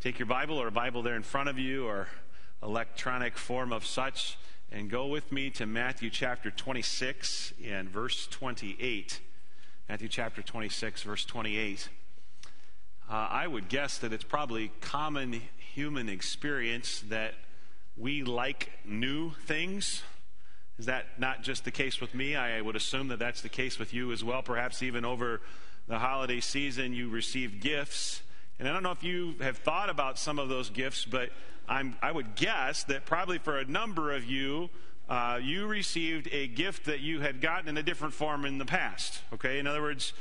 take your Bible or a Bible there in front of you or electronic form of such and go with me to Matthew chapter 26 and verse 28. Matthew chapter 26, verse 28. Uh, I would guess that it's probably common human experience that we like new things. Is that not just the case with me? I would assume that that's the case with you as well. Perhaps even over the holiday season, you received gifts. And I don't know if you have thought about some of those gifts, but I'm, i would guess that probably for a number of you, uh, you received a gift that you had gotten in a different form in the past. Okay? In other words,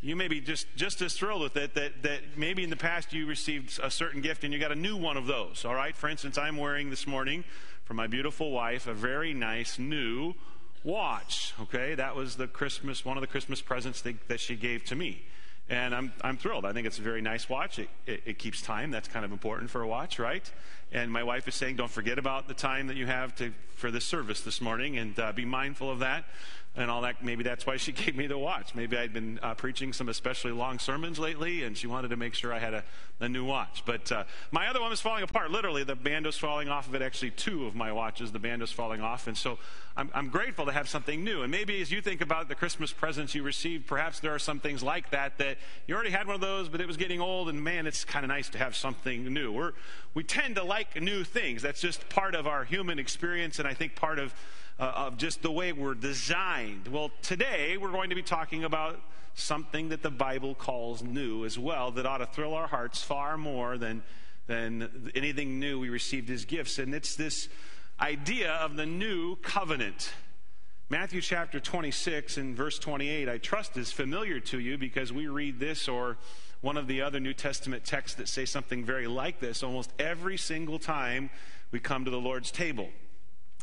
you may be just, just as thrilled with it that, that maybe in the past you received a certain gift and you got a new one of those. All right? For instance, I'm wearing this morning for my beautiful wife a very nice new watch. Okay? That was the Christmas, one of the Christmas presents that, that she gave to me. And I'm, I'm thrilled. I think it's a very nice watch. It, it, it, keeps time. That's kind of important for a watch, right? And my wife is saying, don't forget about the time that you have to, for this service this morning and uh, be mindful of that and all that. Maybe that's why she gave me the watch. Maybe I'd been uh, preaching some especially long sermons lately, and she wanted to make sure I had a, a new watch. But uh, my other one was falling apart. Literally, the band was falling off of it. Actually, two of my watches, the band was falling off. And so I'm, I'm grateful to have something new. And maybe as you think about the Christmas presents you received, perhaps there are some things like that that you already had one of those, but it was getting old, and man, it's kind of nice to have something new. We're, we tend to like new things. That's just part of our human experience, and I think part of uh, of just the way we're designed. Well, today we're going to be talking about something that the Bible calls new as well that ought to thrill our hearts far more than, than anything new we received as gifts. And it's this idea of the new covenant. Matthew chapter 26 and verse 28, I trust is familiar to you because we read this or one of the other New Testament texts that say something very like this almost every single time we come to the Lord's table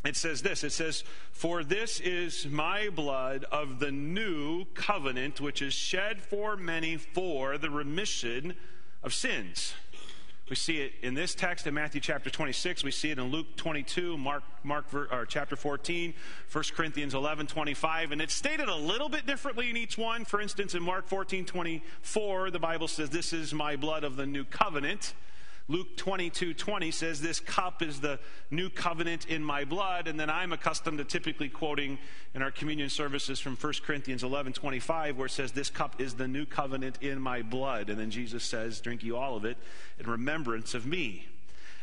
it says this it says, For this is my blood of the new covenant, which is shed for many for the remission of sins. We see it in this text in Matthew chapter 26. We see it in Luke 22, Mark, Mark or chapter 14, 1 Corinthians 11, 25. And it's stated a little bit differently in each one. For instance, in Mark 14, 24, the Bible says, This is my blood of the new covenant. Luke 22 20 says, This cup is the new covenant in my blood. And then I'm accustomed to typically quoting in our communion services from 1 Corinthians 11 25, where it says, This cup is the new covenant in my blood. And then Jesus says, Drink you all of it in remembrance of me.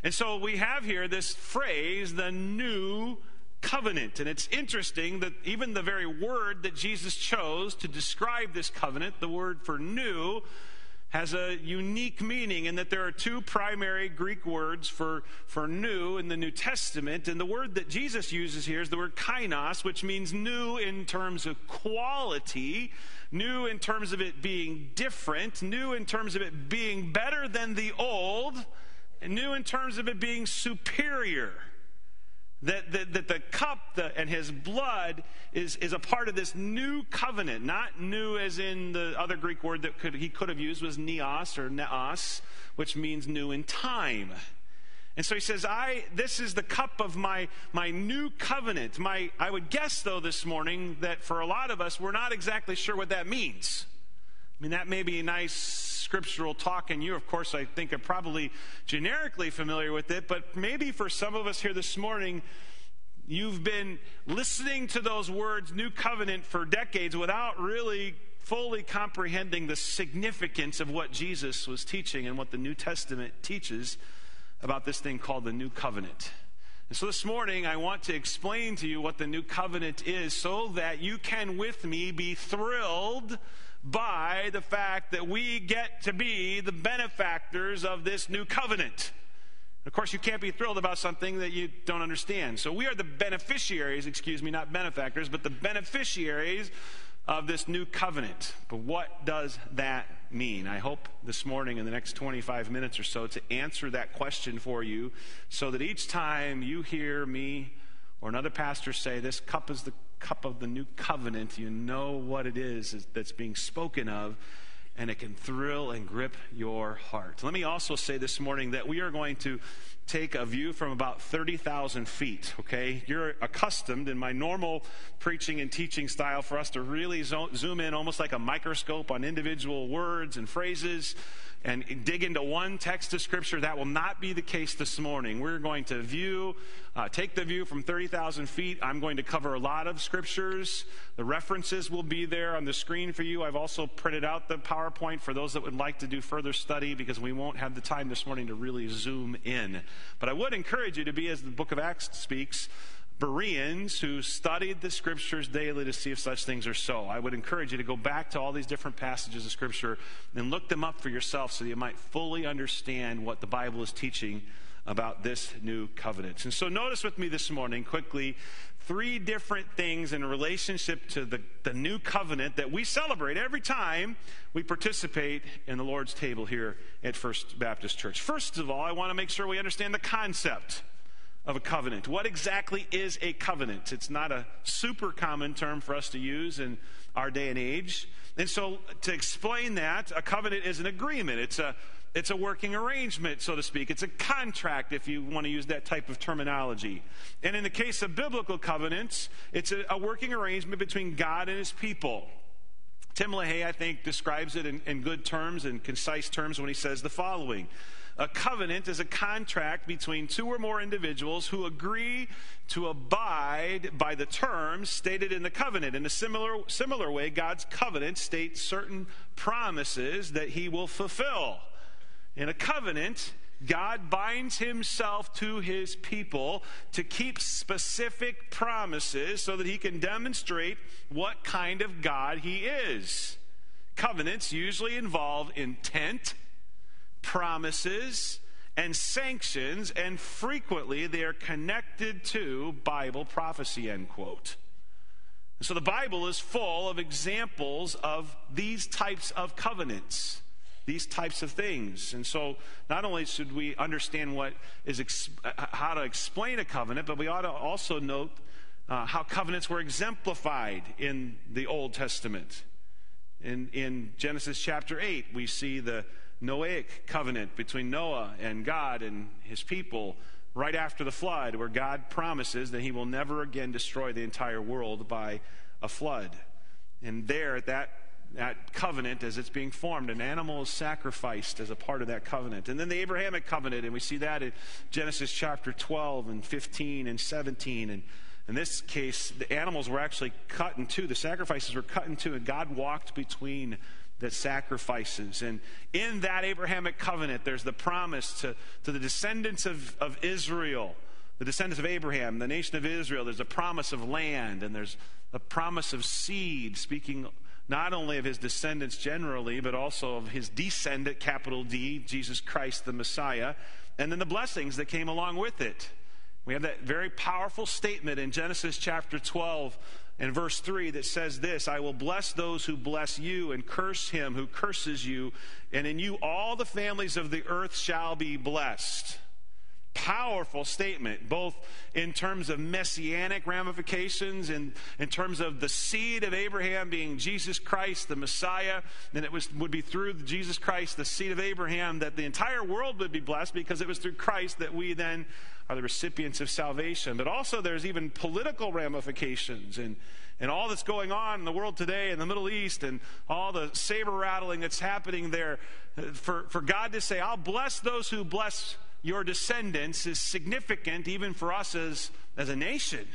And so we have here this phrase, the new covenant. And it's interesting that even the very word that Jesus chose to describe this covenant, the word for new, has a unique meaning in that there are two primary Greek words for, for new in the New Testament. And the word that Jesus uses here is the word kainos, which means new in terms of quality, new in terms of it being different, new in terms of it being better than the old, and new in terms of it being superior. That, that, that the cup the, and his blood is, is a part of this new covenant, not new as in the other Greek word that could, he could have used was neos or neos, which means new in time. And so he says, I, this is the cup of my, my new covenant. My, I would guess, though, this morning that for a lot of us, we're not exactly sure what that means. I mean, that may be a nice scriptural talk, and you, of course, I think are probably generically familiar with it, but maybe for some of us here this morning, you've been listening to those words, new covenant, for decades without really fully comprehending the significance of what Jesus was teaching and what the New Testament teaches about this thing called the new covenant. And so this morning, I want to explain to you what the new covenant is so that you can, with me, be thrilled by the fact that we get to be the benefactors of this new covenant. Of course, you can't be thrilled about something that you don't understand. So we are the beneficiaries, excuse me, not benefactors, but the beneficiaries of this new covenant. But what does that mean? I hope this morning, in the next 25 minutes or so, to answer that question for you so that each time you hear me or another pastor say, This cup is the cup of the new covenant, you know what it is that's being spoken of, and it can thrill and grip your heart. Let me also say this morning that we are going to take a view from about 30,000 feet, okay? You're accustomed in my normal preaching and teaching style for us to really zoom in almost like a microscope on individual words and phrases and dig into one text of Scripture. That will not be the case this morning. We're going to view, uh, take the view from 30,000 feet. I'm going to cover a lot of Scriptures. The references will be there on the screen for you. I've also printed out the PowerPoint for those that would like to do further study because we won't have the time this morning to really zoom in. But I would encourage you to be, as the book of Acts speaks, Bereans who studied the scriptures daily to see if such things are so. I would encourage you to go back to all these different passages of scripture and look them up for yourself so you might fully understand what the Bible is teaching about this new covenant. And so notice with me this morning quickly three different things in relationship to the, the new covenant that we celebrate every time we participate in the Lord's table here at First Baptist Church. First of all, I want to make sure we understand the concept of a covenant. What exactly is a covenant? It's not a super common term for us to use in our day and age. And so, to explain that, a covenant is an agreement. It's a it's a working arrangement, so to speak. It's a contract, if you want to use that type of terminology. And in the case of biblical covenants, it's a, a working arrangement between God and his people. Tim LaHaye, I think, describes it in, in good terms and concise terms when he says the following a covenant is a contract between two or more individuals who agree to abide by the terms stated in the covenant. In a similar, similar way, God's covenant states certain promises that he will fulfill. In a covenant, God binds himself to his people to keep specific promises so that he can demonstrate what kind of God he is. Covenants usually involve intent promises, and sanctions, and frequently they are connected to Bible prophecy, end quote. So the Bible is full of examples of these types of covenants, these types of things. And so not only should we understand what is ex- how to explain a covenant, but we ought to also note uh, how covenants were exemplified in the Old Testament. In, in Genesis chapter 8, we see the Noahic covenant between Noah and God and his people right after the flood, where God promises that he will never again destroy the entire world by a flood. And there, that, that covenant, as it's being formed, an animal is sacrificed as a part of that covenant. And then the Abrahamic covenant, and we see that in Genesis chapter 12 and 15 and 17. And in this case, the animals were actually cut in two. The sacrifices were cut in two, and God walked between that sacrifices. And in that Abrahamic covenant, there's the promise to, to the descendants of, of Israel, the descendants of Abraham, the nation of Israel. There's a promise of land, and there's a promise of seed, speaking not only of his descendants generally, but also of his descendant, capital D, Jesus Christ the Messiah, and then the blessings that came along with it. We have that very powerful statement in Genesis chapter 12 and verse 3 that says this I will bless those who bless you and curse him who curses you, and in you all the families of the earth shall be blessed. Powerful statement, both in terms of messianic ramifications and in terms of the seed of Abraham being Jesus Christ, the Messiah. Then it was, would be through Jesus Christ, the seed of Abraham, that the entire world would be blessed because it was through Christ that we then are the recipients of salvation. But also, there's even political ramifications and, and all that's going on in the world today in the Middle East and all the saber rattling that's happening there. Uh, for, for God to say, I'll bless those who bless your descendants is significant even for us as, as a nation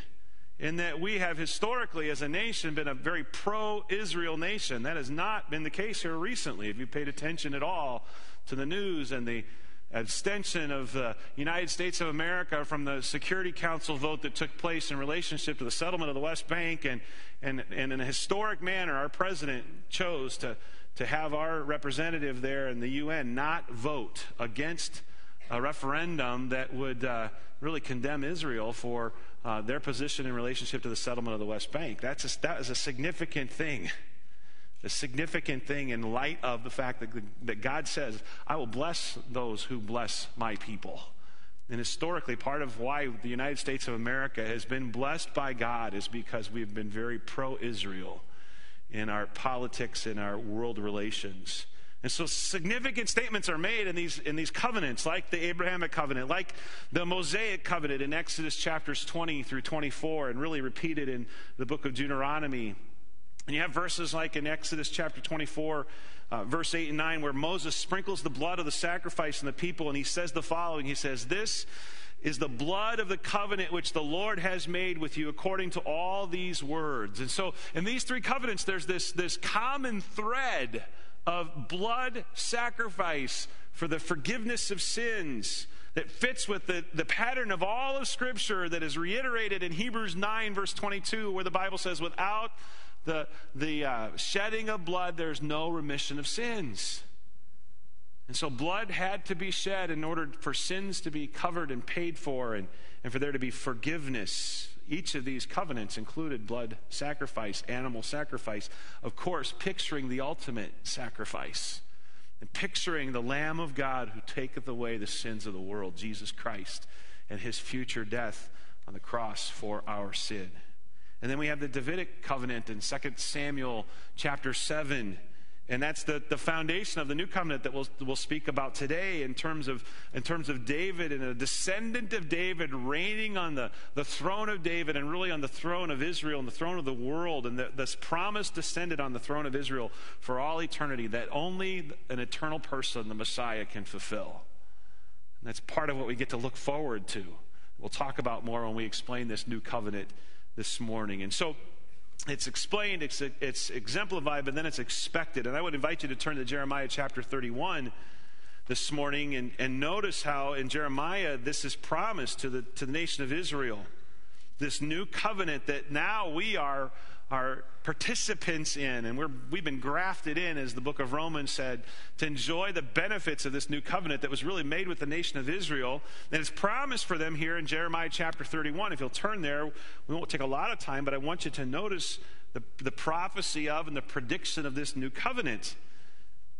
in that we have historically, as a nation, been a very pro Israel nation. That has not been the case here recently. If you paid attention at all to the news and the abstention of the United States of America from the Security Council vote that took place in relationship to the settlement of the West Bank. And, and, and in a historic manner, our president chose to, to have our representative there in the UN not vote against a referendum that would uh, really condemn Israel for uh, their position in relationship to the settlement of the West Bank. That's a, that is a significant thing a significant thing in light of the fact that, that God says, I will bless those who bless my people. And historically, part of why the United States of America has been blessed by God is because we've been very pro Israel in our politics and our world relations. And so significant statements are made in these, in these covenants, like the Abrahamic covenant, like the Mosaic covenant in Exodus chapters 20 through 24, and really repeated in the book of Deuteronomy and you have verses like in Exodus chapter 24, uh, verse 8 and 9, where Moses sprinkles the blood of the sacrifice in the people, and he says the following He says, This is the blood of the covenant which the Lord has made with you according to all these words. And so in these three covenants, there's this, this common thread of blood sacrifice for the forgiveness of sins that fits with the, the pattern of all of Scripture that is reiterated in Hebrews 9, verse 22, where the Bible says, without the, the uh, shedding of blood, there's no remission of sins. And so blood had to be shed in order for sins to be covered and paid for and, and for there to be forgiveness. Each of these covenants included blood sacrifice, animal sacrifice, of course, picturing the ultimate sacrifice and picturing the Lamb of God who taketh away the sins of the world, Jesus Christ, and his future death on the cross for our sin. And then we have the Davidic covenant in 2 Samuel chapter 7 and that's the, the foundation of the new covenant that we'll, we'll speak about today in terms of, in terms of David and a descendant of David reigning on the, the throne of David and really on the throne of Israel and the throne of the world. And the, this promise descended on the throne of Israel for all eternity that only an eternal person, the Messiah, can fulfill. And that's part of what we get to look forward to. We'll talk about more when we explain this new covenant this morning. And so, it's explained, it's, it's exemplified, but then it's expected. And I would invite you to turn to Jeremiah chapter 31 this morning and, and notice how in Jeremiah this is promised to the, to the nation of Israel. This new covenant that now we are are participants in, and we're, we've been grafted in, as the book of Romans said, to enjoy the benefits of this new covenant that was really made with the nation of Israel. And it's promised for them here in Jeremiah chapter 31. If you'll turn there, we won't take a lot of time, but I want you to notice the, the prophecy of and the prediction of this new covenant.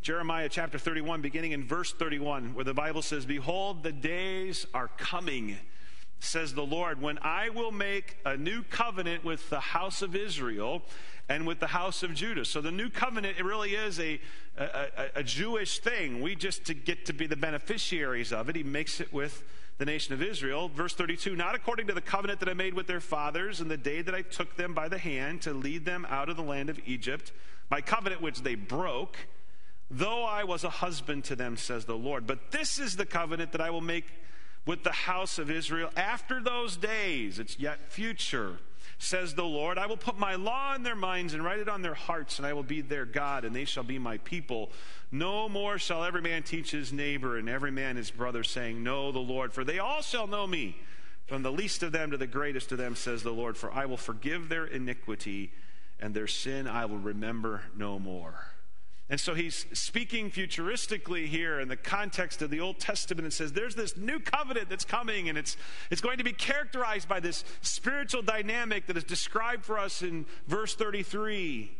Jeremiah chapter 31, beginning in verse 31, where the Bible says, Behold, the days are coming says the Lord, when I will make a new covenant with the house of Israel and with the house of Judah. So the new covenant, it really is a, a, a, Jewish thing. We just to get to be the beneficiaries of it. He makes it with the nation of Israel. Verse 32 Not according to the covenant that I made with their fathers in the day that I took them by the hand to lead them out of the land of Egypt, my covenant which they broke, though I was a husband to them, says the Lord. But this is the covenant that I will make with the house of Israel after those days. It's yet future, says the Lord. I will put my law in their minds and write it on their hearts, and I will be their God, and they shall be my people. No more shall every man teach his neighbor and every man his brother, saying, Know the Lord, for they all shall know me, from the least of them to the greatest of them, says the Lord. For I will forgive their iniquity, and their sin I will remember no more. And so he's speaking futuristically here in the context of the Old Testament and says there's this new covenant that's coming, and it's, it's going to be characterized by this spiritual dynamic that is described for us in verse 33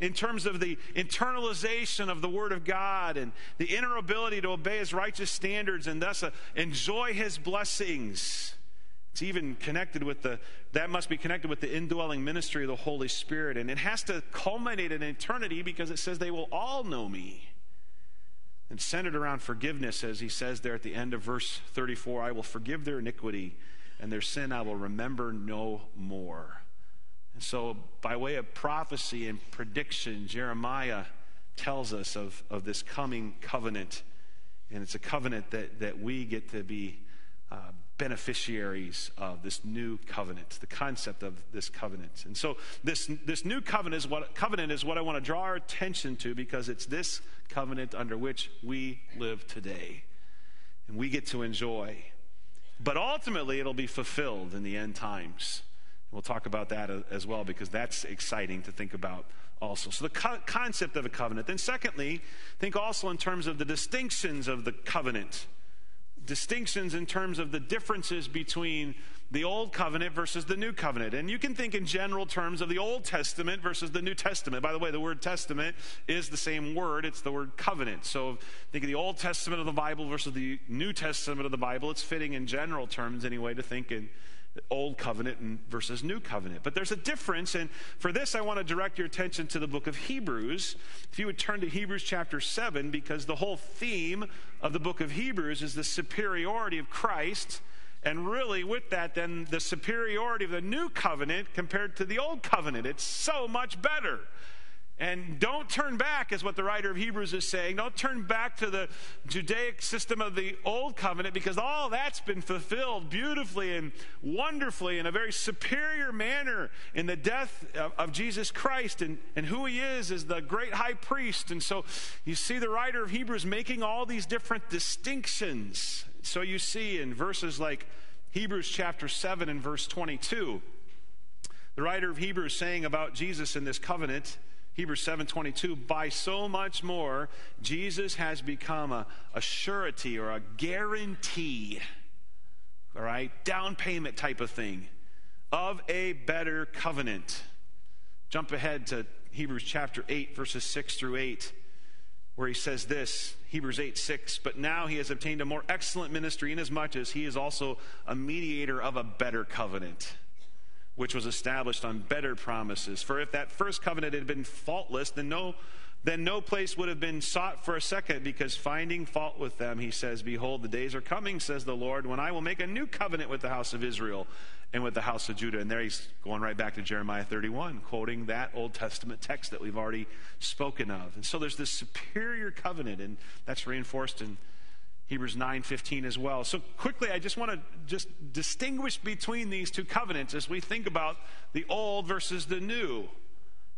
in terms of the internalization of the Word of God and the inner ability to obey His righteous standards and thus uh, enjoy His blessings. It's even connected with the, that must be connected with the indwelling ministry of the Holy Spirit. And it has to culminate in eternity because it says they will all know me. And centered around forgiveness, as he says there at the end of verse 34 I will forgive their iniquity, and their sin I will remember no more. And so, by way of prophecy and prediction, Jeremiah tells us of, of this coming covenant. And it's a covenant that, that we get to be uh, beneficiaries of this new covenant, the concept of this covenant. And so this, this new covenant is, what, covenant is what I want to draw our attention to because it's this covenant under which we live today. And we get to enjoy. But ultimately, it'll be fulfilled in the end times. We'll talk about that as well because that's exciting to think about also. So, the co- concept of a covenant. Then, secondly, think also in terms of the distinctions of the covenant distinctions in terms of the differences between the Old Covenant versus the New Covenant. And you can think in general terms of the Old Testament versus the New Testament. By the way, the word testament is the same word, it's the word covenant. So think of the Old Testament of the Bible versus the New Testament of the Bible. It's fitting in general terms, anyway, to think in Old Covenant versus New Covenant. But there's a difference, and for this, I want to direct your attention to the book of Hebrews. If you would turn to Hebrews chapter 7, because the whole theme of the book of Hebrews is the superiority of Christ, and really, with that, then the superiority of the New Covenant compared to the Old Covenant. It's so much better. And don't turn back, is what the writer of Hebrews is saying. Don't turn back to the Judaic system of the old covenant because all that's been fulfilled beautifully and wonderfully in a very superior manner in the death of, of Jesus Christ and, and who he is as the great high priest. And so you see the writer of Hebrews making all these different distinctions. So you see in verses like Hebrews chapter 7 and verse 22, the writer of Hebrews saying about Jesus in this covenant Hebrews 7:22 by so much more Jesus has become a, a surety or a guarantee all right down payment type of thing of a better covenant. Jump ahead to Hebrews chapter 8 verses 6 through 8 where he says this Hebrews 8 6 but now he has obtained a more excellent ministry inasmuch as he is also a mediator of a better covenant which was established on better promises. For if that first covenant had been faultless, then no, then no place would have been sought for a second, because finding fault with them, he says, Behold, the days are coming, says the Lord, when I will make a new covenant with the house of Israel and with the house of Judah. And there he's going right back to Jeremiah 31, quoting that Old Testament text that we've already spoken of. And so there's this superior covenant, and that's reinforced in Hebrews 9:15 as well. So quickly I just want to just distinguish between these two covenants as we think about the old versus the new.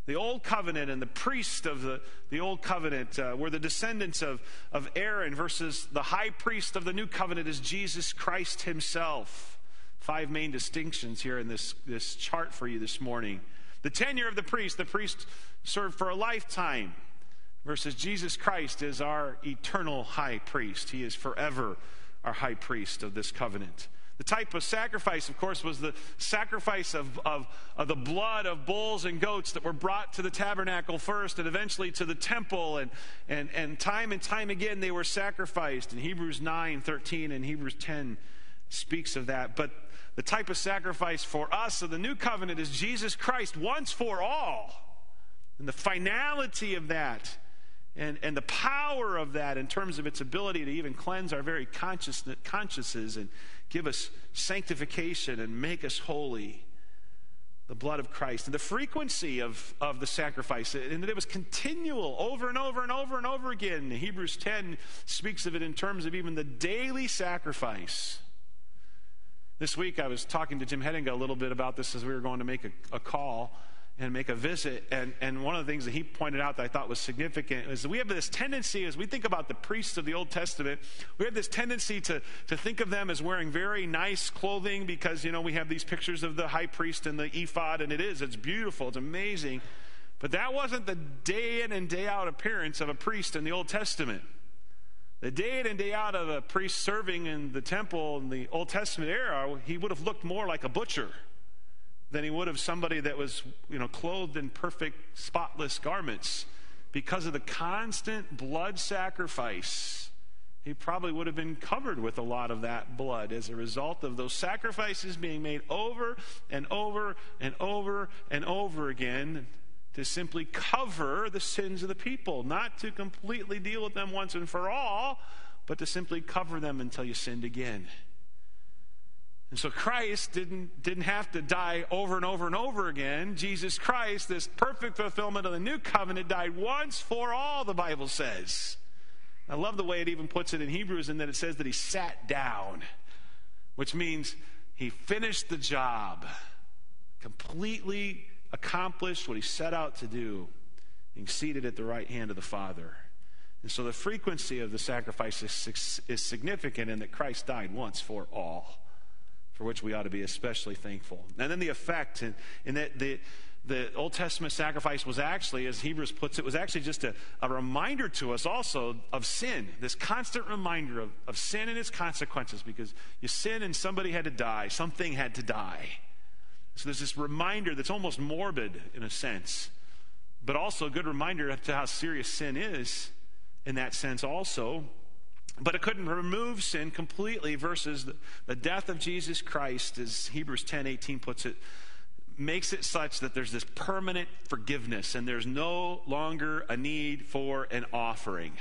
The old covenant and the priest of the, the old covenant uh, were the descendants of, of Aaron versus the high priest of the new covenant is Jesus Christ himself. Five main distinctions here in this, this chart for you this morning. The tenure of the priest, the priest served for a lifetime versus Jesus Christ is our eternal high priest. He is forever our high priest of this covenant. The type of sacrifice, of course, was the sacrifice of, of, of, the blood of bulls and goats that were brought to the tabernacle first and eventually to the temple. And, and, and time and time again, they were sacrificed. And Hebrews 9 13 and Hebrews 10 speaks of that. But the type of sacrifice for us of the new covenant is Jesus Christ once for all. And the finality of that and, and the power of that in terms of its ability to even cleanse our very consciences and give us sanctification and make us holy the blood of Christ and the frequency of, of the sacrifice, and that it was continual over and over and over and over again. Hebrews 10 speaks of it in terms of even the daily sacrifice. This week I was talking to Jim Hedinga a little bit about this as we were going to make a, a call and make a visit. And, and one of the things that he pointed out that I thought was significant is we have this tendency, as we think about the priests of the Old Testament, we have this tendency to, to think of them as wearing very nice clothing because, you know, we have these pictures of the high priest and the ephod, and it is, it's beautiful, it's amazing. But that wasn't the day in and day out appearance of a priest in the Old Testament. The day in and day out of a priest serving in the temple in the Old Testament era, he would have looked more like a butcher than he would have somebody that was, you know, clothed in perfect, spotless garments. Because of the constant blood sacrifice, he probably would have been covered with a lot of that blood as a result of those sacrifices being made over and over and over and over again to simply cover the sins of the people, not to completely deal with them once and for all, but to simply cover them until you sinned again. And so Christ didn't, didn't have to die over and over and over again. Jesus Christ, this perfect fulfillment of the new covenant, died once for all, the Bible says. I love the way it even puts it in Hebrews, and that it says that he sat down, which means he finished the job, completely accomplished what he set out to do, being seated at the right hand of the Father. And so the frequency of the sacrifice is, is significant in that Christ died once for all for which we ought to be especially thankful. And then the effect, in, in that the, the Old Testament sacrifice was actually, as Hebrews puts it, was actually just a, a reminder to us also of sin, this constant reminder of, of sin and its consequences, because you sin and somebody had to die, something had to die. So there's this reminder that's almost morbid in a sense, but also a good reminder to how serious sin is in that sense also. But it couldn't remove sin completely versus the, the death of Jesus Christ, as Hebrews 10 18 puts it, makes it such that there's this permanent forgiveness and there's no longer a need for an offering.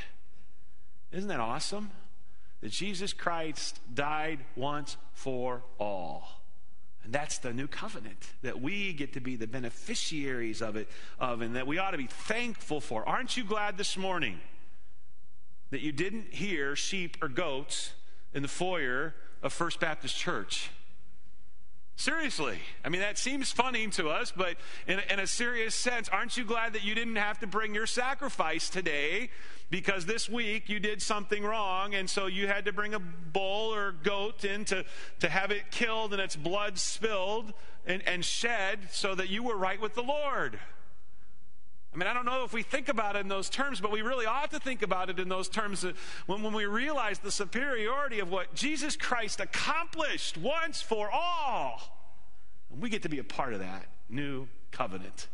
Isn't that awesome? That Jesus Christ died once for all. And that's the new covenant that we get to be the beneficiaries of it, of, and that we ought to be thankful for. Aren't you glad this morning that you didn't hear sheep or goats in the foyer of First Baptist Church? Seriously. I mean, that seems funny to us, but in, in, a serious sense, aren't you glad that you didn't have to bring your sacrifice today because this week you did something wrong and so you had to bring a bull or goat in to, to have it killed and its blood spilled and, and shed so that you were right with the Lord? I mean, I don't know if we think about it in those terms, but we really ought to think about it in those terms when, when we realize the superiority of what Jesus Christ accomplished once for all. And we get to be a part of that new covenant.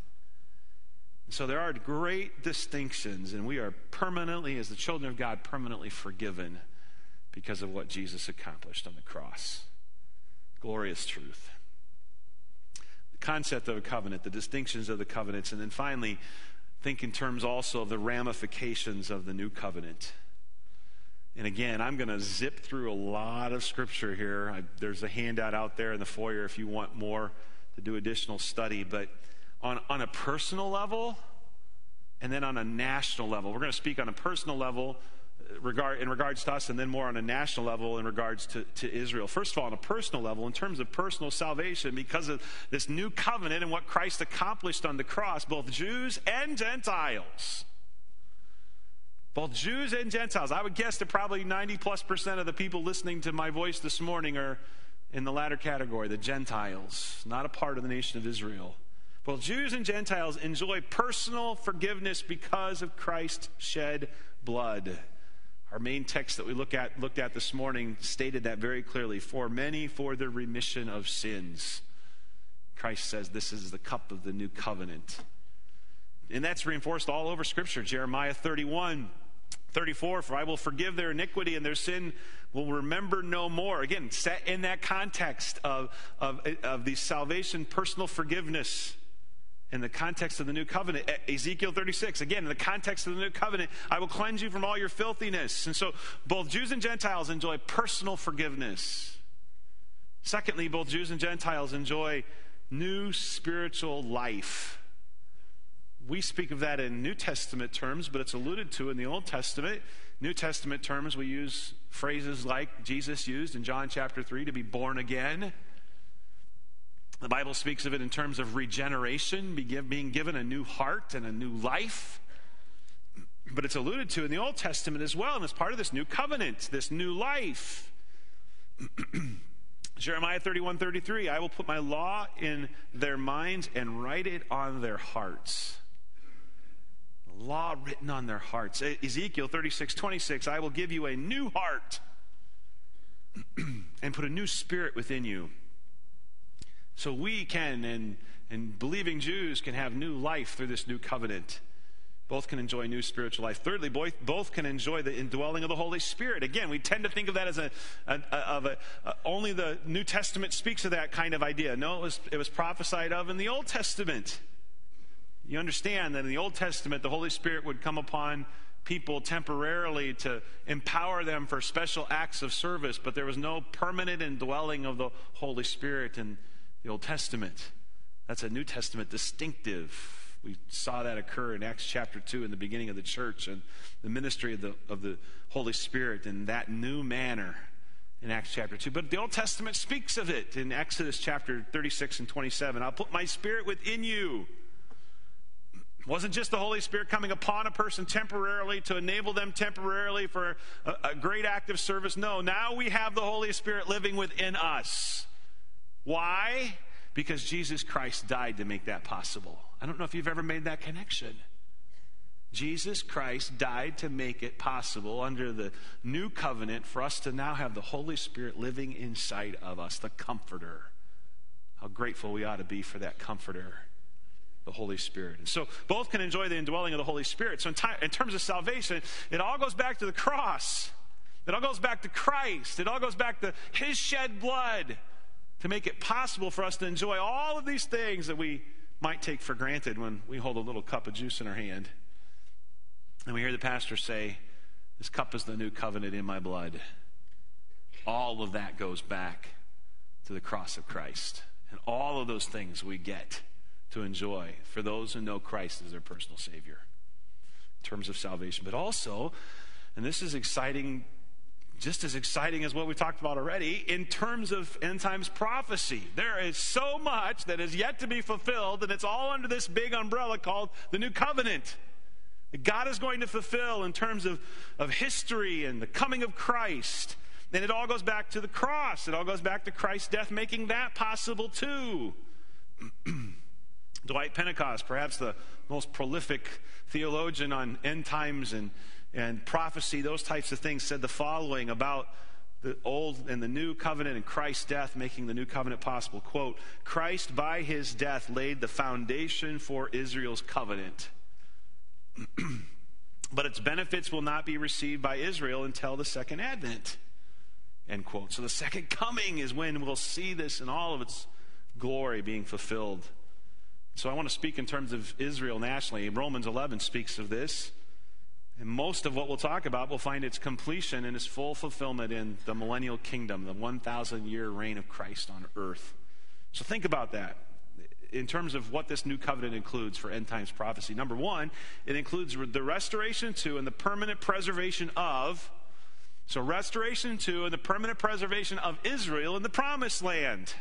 So there are great distinctions, and we are permanently, as the children of God, permanently forgiven because of what Jesus accomplished on the cross. Glorious truth. Concept of a covenant, the distinctions of the covenants, and then finally, think in terms also of the ramifications of the new covenant. And again, I'm going to zip through a lot of scripture here. I, there's a handout out there in the foyer if you want more to do additional study. But on, on a personal level, and then on a national level, we're going to speak on a personal level regard, in regards to us, and then more on a national level in regards to, to Israel. First of all, on a personal level, in terms of personal salvation, because of this new covenant and what Christ accomplished on the cross, both Jews and Gentiles. Both Jews and Gentiles. I would guess that probably 90 plus percent of the people listening to my voice this morning are in the latter category, the Gentiles, not a part of the nation of Israel. Both Jews and Gentiles enjoy personal forgiveness because of Christ's shed blood. Our main text that we look at, looked at this morning stated that very clearly. For many, for the remission of sins. Christ says this is the cup of the new covenant. And that's reinforced all over Scripture. Jeremiah 31, 34, for I will forgive their iniquity and their sin will remember no more. Again, set in that context of, of, of the salvation, personal forgiveness in the context of the new covenant. Ezekiel 36, again, in the context of the new covenant, I will cleanse you from all your filthiness. And so both Jews and Gentiles enjoy personal forgiveness. Secondly, both Jews and Gentiles enjoy new spiritual life. We speak of that in New Testament terms, but it's alluded to in the Old Testament. New Testament terms, we use phrases like Jesus used in John chapter 3 to be born again the Bible speaks of it in terms of regeneration, being given a new heart and a new life. But it's alluded to in the Old Testament as well, and it's part of this new covenant, this new life. Jeremiah 31 33, I will put my law in their minds and write it on their hearts. Law written on their hearts. Ezekiel 36 26, I will give you a new heart and put a new spirit within you. So we can, and, and believing Jews can have new life through this new covenant. Both can enjoy new spiritual life. Thirdly, both, both can enjoy the indwelling of the Holy Spirit. Again, we tend to think of that as a, a, a of a, only the New Testament speaks of that kind of idea. No, it was, it was prophesied of in the Old Testament. You understand that in the Old Testament, the Holy Spirit would come upon people temporarily to empower them for special acts of service, but there was no permanent indwelling of the Holy Spirit. And the Old Testament. That's a New Testament distinctive. We saw that occur in Acts chapter 2 in the beginning of the church and the ministry of the, of the Holy Spirit in that new manner in Acts chapter 2. But the Old Testament speaks of it in Exodus chapter 36 and 27. I'll put my spirit within you. Wasn't just the Holy Spirit coming upon a person temporarily to enable them temporarily for a, a great act of service. No, now we have the Holy Spirit living within us. Why? Because Jesus Christ died to make that possible. I don't know if you've ever made that connection. Jesus Christ died to make it possible under the new covenant for us to now have the Holy Spirit living inside of us, the Comforter. How grateful we ought to be for that Comforter, the Holy Spirit. And so both can enjoy the indwelling of the Holy Spirit. So, in, in terms of salvation, it all goes back to the cross, it all goes back to Christ, it all goes back to His shed blood to make it possible for us to enjoy all of these things that we might take for granted when we hold a little cup of juice in our hand. And we hear the pastor say, This cup is the new covenant in my blood. All of that goes back to the cross of Christ And all of those things we get to enjoy for those who know Christ as their personal Savior in terms of salvation. But also, and this is exciting, just as exciting as what we talked about already, in terms of end times prophecy. There is so much that is yet to be fulfilled, and it's all under this big umbrella called the New Covenant. That God is going to fulfill in terms of, of history and the coming of Christ. And it all goes back to the cross. It all goes back to Christ's death, making that possible too. Dwight Pentecost, perhaps the most prolific theologian on end times and, and prophecy, those types of things, said the following about the old and the new covenant and Christ's death making the new covenant possible. Quote, Christ by his death laid the foundation for Israel's covenant. but its benefits will not be received by Israel until the second advent. End quote. So the second coming is when we'll see this in all of its glory being fulfilled. So I want to speak in terms of Israel nationally. Romans 11 speaks of this. And most of what we'll talk about will find its completion and its full fulfillment in the millennial kingdom, the 1,000 year reign of Christ on earth. So think about that in terms of what this new covenant includes for end times prophecy. Number one, it includes the restoration to and the permanent preservation of. So, restoration to and the permanent preservation of Israel in the promised land.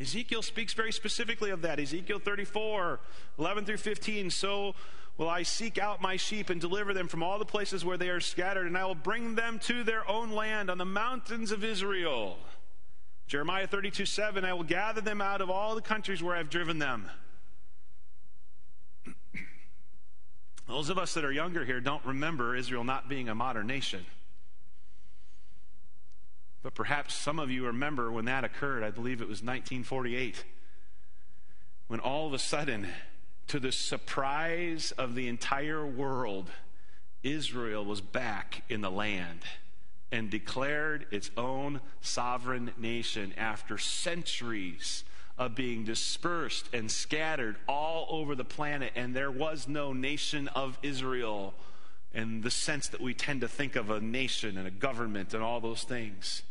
Ezekiel speaks very specifically of that. Ezekiel 34, 11 through 15. So will I seek out my sheep and deliver them from all the places where they are scattered, and I will bring them to their own land on the mountains of Israel. Jeremiah 32 7, I will gather them out of all the countries where I've driven them. Those of us that are younger here don't remember Israel not being a modern nation. But perhaps some of you remember when that occurred. I believe it was 1948. When all of a sudden, to the surprise of the entire world, Israel was back in the land and declared its own sovereign nation after centuries of being dispersed and scattered all over the planet, and there was no nation of Israel in the sense that we tend to think of a nation and a government and all those things.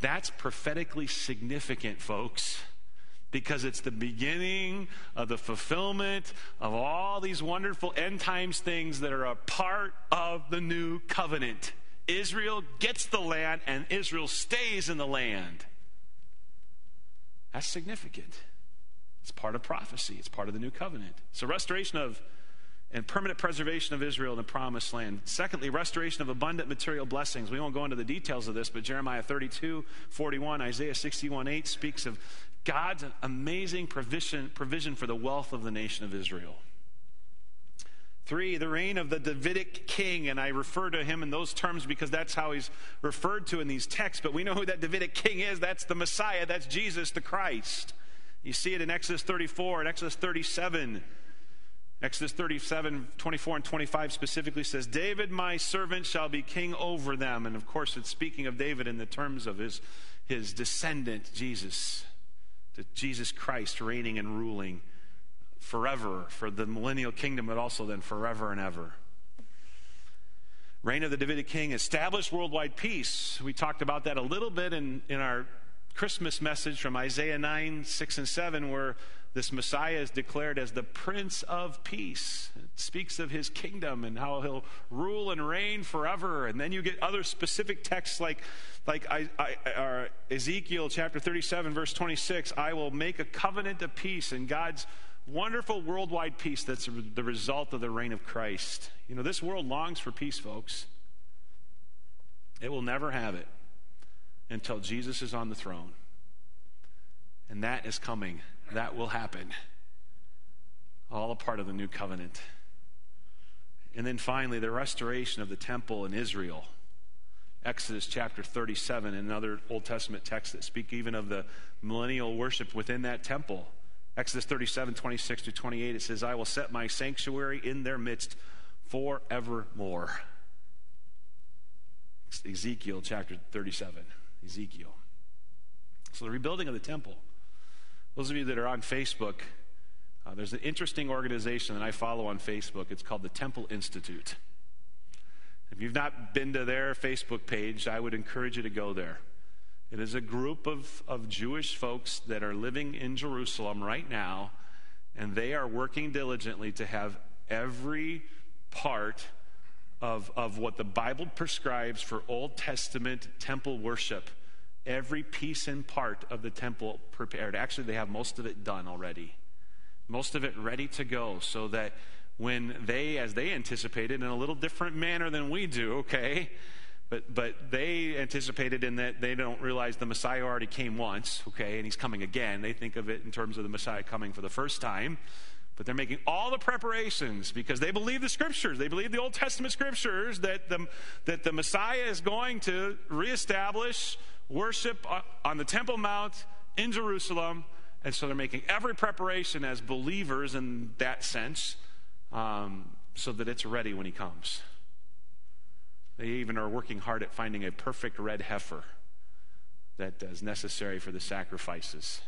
That's prophetically significant, folks because it's the beginning of the fulfillment of all these wonderful end times things that are a part of the new covenant. Israel gets the land and Israel stays in the land. That's significant. It's part of prophecy, it's part of the new covenant. So, restoration of and permanent preservation of Israel in the promised land. Secondly, restoration of abundant material blessings. We won't go into the details of this, but Jeremiah 32, 41, Isaiah 61, 8 speaks of God's amazing provision, provision for the wealth of the nation of Israel. Three, the reign of the Davidic king, and I refer to him in those terms because that's how he's referred to in these texts, but we know who that Davidic king is. That's the Messiah, that's Jesus the Christ. You see it in Exodus 34 and Exodus 37. Exodus 37, 24, and 25 specifically says, David, my servant, shall be king over them. And of course, it's speaking of David in the terms of his, his descendant, Jesus to Jesus Christ reigning and ruling forever for the millennial kingdom, but also then forever and ever. Reign of the Davidic king established worldwide peace. We talked about that a little bit in, in our Christmas message from Isaiah 9, 6, and 7, where this Messiah is declared as the Prince of Peace. It speaks of his kingdom and how he'll rule and reign forever. And then you get other specific texts like, like I, I, Ezekiel chapter 37, verse 26 I will make a covenant of peace and God's wonderful worldwide peace that's the result of the reign of Christ. You know, this world longs for peace, folks. It will never have it until Jesus is on the throne. And that is coming. That will happen. All a part of the new covenant. And then finally, the restoration of the temple in Israel. Exodus chapter 37 and other Old Testament texts that speak even of the millennial worship within that temple. Exodus 37, 26 to 28, it says, I will set my sanctuary in their midst forevermore. Ezekiel chapter 37. Ezekiel. So, the rebuilding of the temple. Those of you that are on Facebook, uh, there's an interesting organization that I follow on Facebook. It's called the Temple Institute. If you've not been to their Facebook page, I would encourage you to go there. It is a group of, of Jewish folks that are living in Jerusalem right now, and they are working diligently to have every part of, of what the Bible prescribes for Old Testament temple worship, every piece and part of the temple prepared. Actually, they have most of it done already, most of it ready to go, so that when they, as they anticipated in a little different manner than we do, okay, but, but they anticipated in that they don't realize the Messiah already came once, okay, and he's coming again. They think of it in terms of the Messiah coming for the first time. But they're making all the preparations because they believe the scriptures. They believe the Old Testament scriptures that the, that the Messiah is going to reestablish worship on the Temple Mount in Jerusalem. And so they're making every preparation as believers in that sense um, so that it's ready when he comes. They even are working hard at finding a perfect red heifer that is necessary for the sacrifices.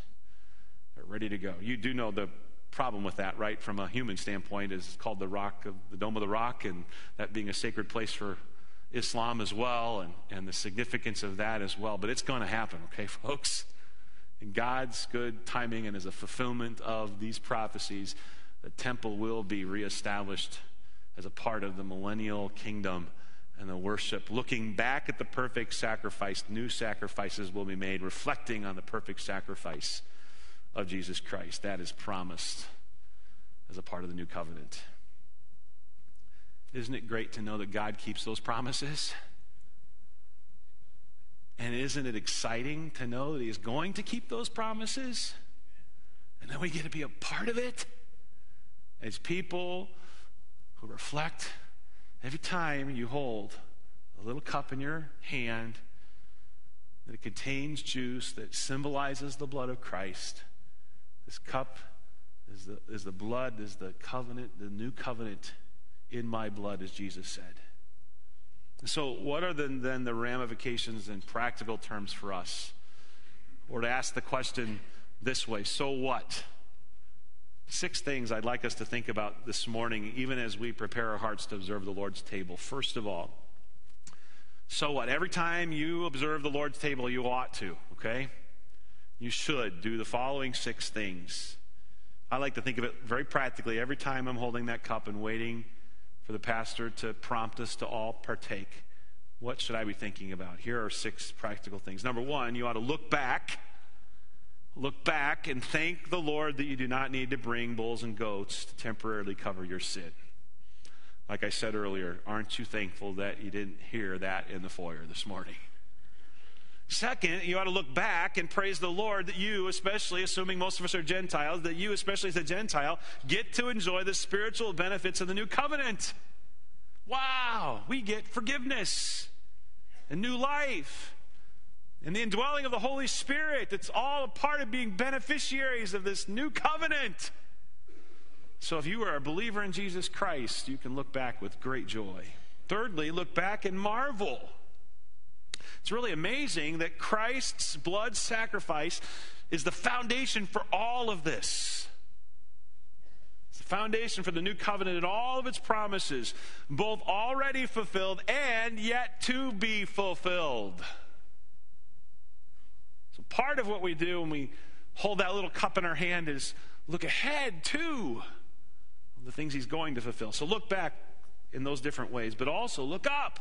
They're ready to go. You do know the problem with that, right? From a human standpoint, is called the rock of the Dome of the Rock, and that being a sacred place for Islam as well, and, and the significance of that as well. But it's going to happen, okay, folks? In God's good timing and as a fulfillment of these prophecies, the temple will be reestablished as a part of the millennial kingdom and the worship, looking back at the perfect sacrifice, new sacrifices will be made, reflecting on the perfect sacrifice of Jesus Christ. That is promised as a part of the new covenant. Isn't it great to know that God keeps those promises? And isn't it exciting to know that He is going to keep those promises? And then we get to be a part of it as people who reflect Every time you hold a little cup in your hand that it contains juice that symbolizes the blood of Christ, this cup is the, is the blood, is the covenant, the new covenant in my blood, as Jesus said. So, what are then, then the ramifications in practical terms for us? Or to ask the question this way so what? Six things I'd like us to think about this morning, even as we prepare our hearts to observe the Lord's table. First of all, so what? Every time you observe the Lord's table, you ought to, okay? You should do the following six things. I like to think of it very practically. Every time I'm holding that cup and waiting for the pastor to prompt us to all partake, what should I be thinking about? Here are six practical things. Number one, you ought to look back Look back and thank the Lord that you do not need to bring bulls and goats to temporarily cover your sin. Like I said earlier, aren't you thankful that you didn't hear that in the foyer this morning? Second, you ought to look back and praise the Lord that you, especially, assuming most of us are Gentiles, that you, especially as a Gentile, get to enjoy the spiritual benefits of the new covenant. Wow, we get forgiveness and new life and the indwelling of the Holy Spirit. It's all a part of being beneficiaries of this new covenant. So if you are a believer in Jesus Christ, you can look back with great joy. Thirdly, look back and marvel. It's really amazing that Christ's blood sacrifice is the foundation for all of this. It's the foundation for the new covenant and all of its promises, both already fulfilled and yet to be fulfilled. So, part of what we do when we hold that little cup in our hand is look ahead to the things He's going to fulfill. So, look back in those different ways, but also look up.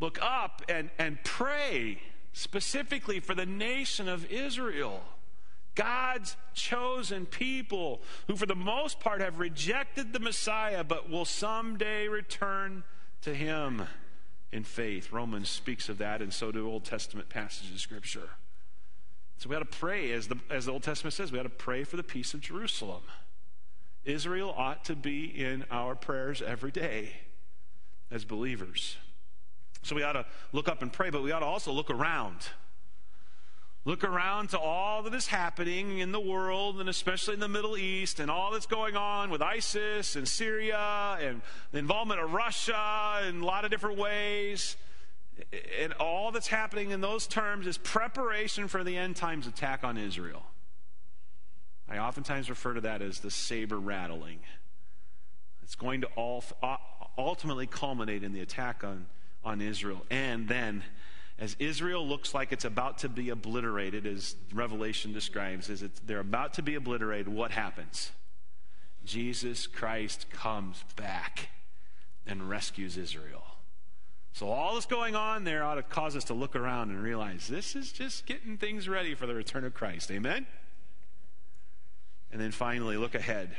Look up and, and pray specifically for the nation of Israel. God's chosen people who, for the most part, have rejected the Messiah but will someday return to Him in faith. Romans speaks of that, and so do Old Testament passages of Scripture. So we ought to pray, as the, as the Old Testament says, we ought to pray for the peace of Jerusalem. Israel ought to be in our prayers every day as believers. So we ought to look up and pray, but we ought to also look around. Look around to all that is happening in the world, and especially in the Middle East, and all that's going on with ISIS and Syria, and the involvement of Russia in a lot of different ways. And all that's happening in those terms is preparation for the end times attack on Israel. I oftentimes refer to that as the saber rattling. It's going to all uh, ultimately culminate in the attack on, on Israel. And then as Israel looks like it's about to be obliterated, as Revelation describes, as they're about to be obliterated, what happens? Jesus Christ comes back and rescues Israel. So, all that's going on there ought to cause us to look around and realize this is just getting things ready for the return of Christ. Amen? And then finally, look ahead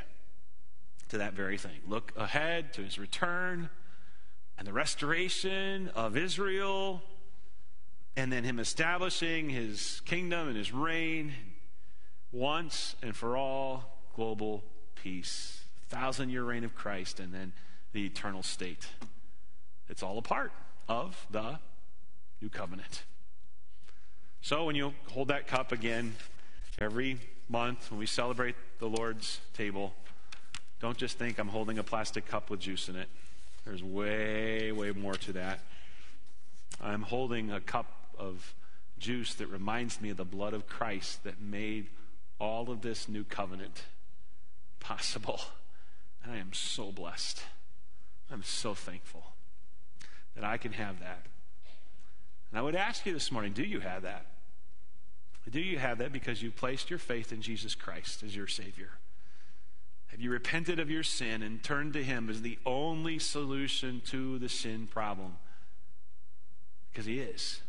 to that very thing. Look ahead to his return and the restoration of Israel, and then him establishing his kingdom and his reign once and for all global peace. Thousand year reign of Christ, and then the eternal state. It's all a part of the new covenant. So when you hold that cup again every month when we celebrate the Lord's table, don't just think I'm holding a plastic cup with juice in it. There's way, way more to that. I'm holding a cup of juice that reminds me of the blood of Christ that made all of this new covenant possible. And I am so blessed. I'm so thankful that I can have that. And I would ask you this morning do you have that? Do you have that because you placed your faith in Jesus Christ as your Savior? Have you repented of your sin and turned to Him as the only solution to the sin problem? Because He is.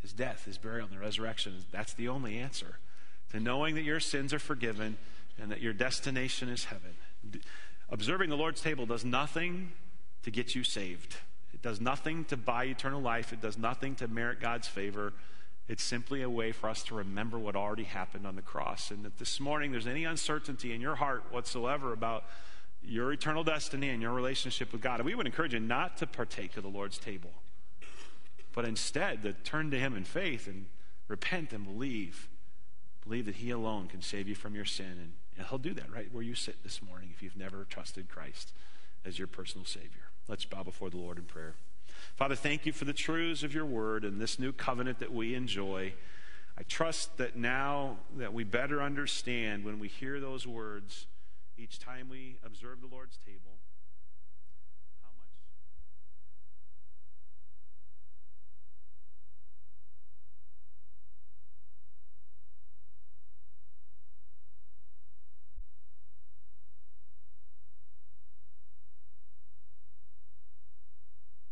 His death, His burial, and the resurrection, that's the only answer to knowing that your sins are forgiven and that your destination is heaven. Observing the Lord's table does nothing to get you saved. It does nothing to buy eternal life. It does nothing to merit God's favor. It's simply a way for us to remember what already happened on the cross. And that this morning there's any uncertainty in your heart whatsoever about your eternal destiny and your relationship with God. We would encourage you not to partake of the Lord's table, but instead to turn to Him in faith and repent and believe. Believe that He alone can save you from your sin. And He'll do that right where you sit this morning if you've never trusted Christ as your personal Savior. Let's bow before the Lord in prayer. Father, thank you for the truths of your word and this new covenant that we enjoy. I trust that now that we better understand when we hear those words each time we observe the Lord's table